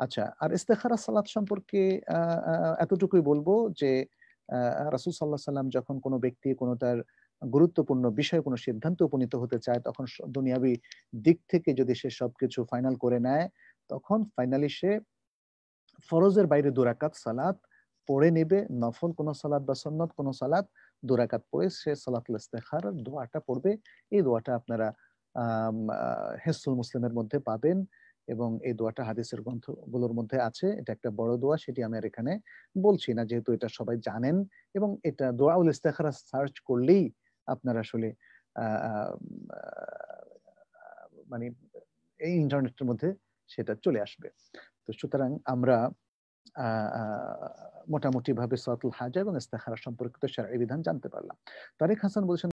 আচ্ছা আর ইস্তেখারা সালাত সম্পর্কে এতটুকুই বলব যে রাসুল সাল্লাহ সাল্লাম যখন কোনো ব্যক্তি কোনো তার গুরুত্বপূর্ণ বিষয়ে কোনো সিদ্ধান্ত উপনীত হতে চায়, তখন দুনিয়াবি দিক থেকে যদি সে সবকিছু ফাইনাল করে নেয়, তখন ফাইনালি সে ফরজের বাইরে দুরাকাত সালাত পড়ে নেবে, নফল কোন সালাত বা সন্নত কোন সালাত দুরাকাত পড়ে সে সালাত ইস্তেখার দোয়াটা পড়বে। এই দোয়াটা আপনারা হেসুল মুসলিমের মধ্যে পাবেন। এবং এই দোয়াটা হাদিসের গ্রন্থগুলোর মধ্যে আছে। এটা একটা বড় দোয়া, সেটি আমি আর এখানে বলছি না, যেহেতু এটা সবাই জানেন এবং এটা দোয়াউল ইস্তেখারা সার্চ করলেই আপনার আসলে মানে এই ইন্টারনেটের মধ্যে সেটা চলে আসবে। তো সুতরাং আমরা মোটামুটি ভাবে সতুল হাজা এবং ইস্তেখারা সম্পর্কিত সারা বিধান জানতে পারলাম। তারেক হাসান বলছেন